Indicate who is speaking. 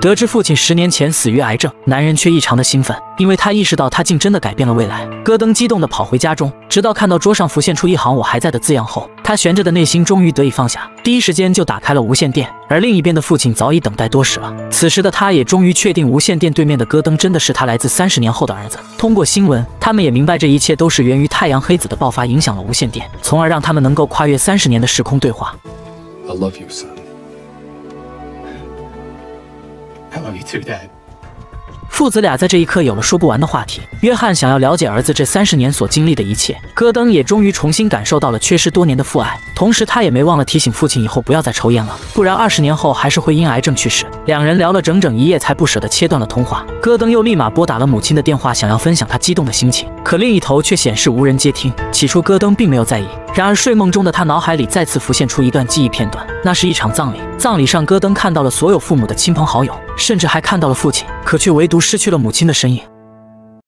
Speaker 1: 得知父亲十年前死于癌症，男人却异常的兴奋，因为他意识到他竟真的改变了未来。戈登激动地跑回家中，直到看到桌上浮现出一行“我还在”的字样后，他悬着的内心终于得以放下，第一时间就打开了无线电。而另一边的父亲早已等待多时了。此时的他也终于确定，无线电对面的戈登真的是他来自三十年后的儿子。通过新闻，他们也明白这一切都是源于太阳黑子的爆发影响了无线电，从而让他们能够跨越三十年的时空对话。
Speaker 2: I love you, son.
Speaker 1: 父子俩在这一刻有了说不完的话题。约翰想要了解儿子这三十年所经历的一切，戈登也终于重新感受到了缺失多年的父爱。同时，他也没忘了提醒父亲以后不要再抽烟了，不然二十年后还是会因癌症去世。两人聊了整整一夜，才不舍得切断了通话。戈登又立马拨打了母亲的电话，想要分享他激动的心情，可另一头却显示无人接听。起初，戈登并没有在意。然而睡梦中的他脑海里再次浮现出一段记忆片段，那是一场葬礼。葬礼上，戈登看到了所有父母的亲朋好友，甚至还看到了父亲，可却唯独失去了母亲的身影。